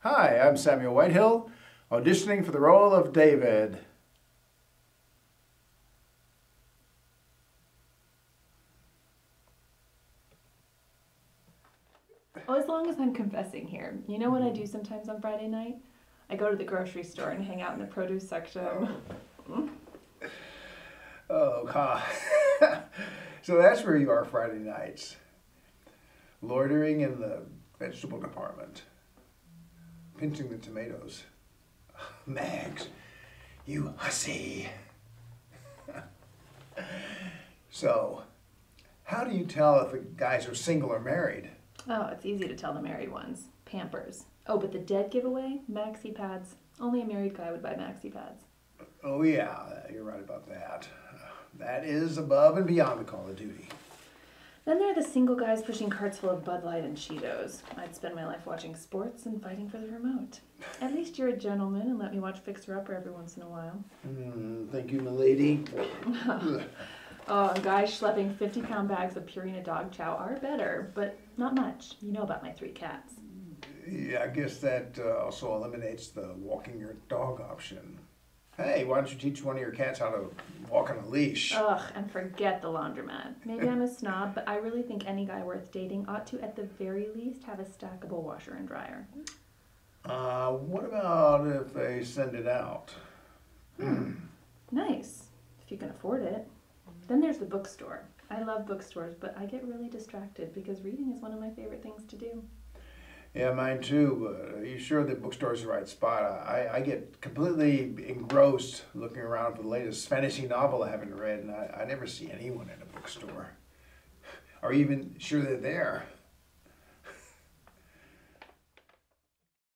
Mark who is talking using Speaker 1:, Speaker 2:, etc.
Speaker 1: Hi, I'm Samuel Whitehill, auditioning for the role of David.
Speaker 2: Oh, as long as I'm confessing here. You know what I do mm-hmm. sometimes on Friday night? I go to the grocery store and hang out in the produce section.
Speaker 1: Oh, God. so that's where you are Friday nights. Loitering in the vegetable department. Pinching the tomatoes. Mags, you hussy. so, how do you tell if the guys are single or married?
Speaker 2: Oh, it's easy to tell the married ones. Pampers. Oh, but the dead giveaway? Maxi pads. Only a married guy would buy maxi pads.
Speaker 1: Oh, yeah, you're right about that. That is above and beyond the call of duty.
Speaker 2: Then there are the single guys pushing carts full of Bud Light and Cheetos. I'd spend my life watching sports and fighting for the remote. At least you're a gentleman and let me watch Fixer Upper every once in a while.
Speaker 1: Mm, thank you, milady.
Speaker 2: Oh, and guys schlepping 50 pound bags of Purina dog chow are better, but not much. You know about my three cats.
Speaker 1: Yeah, I guess that uh, also eliminates the walking your dog option. Hey, why don't you teach one of your cats how to walk on a leash?
Speaker 2: Ugh, and forget the laundromat. Maybe I'm a snob, but I really think any guy worth dating ought to, at the very least, have a stackable washer and dryer.
Speaker 1: Uh, what about if they send it out?
Speaker 2: Nice, if you can afford it. Then there's the bookstore. I love bookstores, but I get really distracted because reading is one of my favorite things to do.
Speaker 1: Yeah, mine too, but are you sure the bookstore's the right spot? I, I get completely engrossed looking around for the latest fantasy novel I haven't read, and I, I never see anyone in a bookstore. Or even sure they're there.